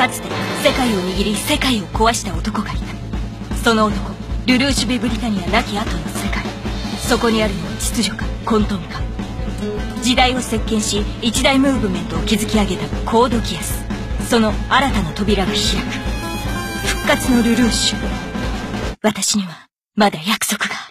かつて世界を握り世界を壊した男がいた。その男ルルーシュ・ビブリタニア亡き後の世界。そこにあるのは秩序か混沌か。時代を席巻し一大ムーブメントを築き上げたコードギアス。その新たな扉が開く。復活のルルーシュ。私にはまだ約束が。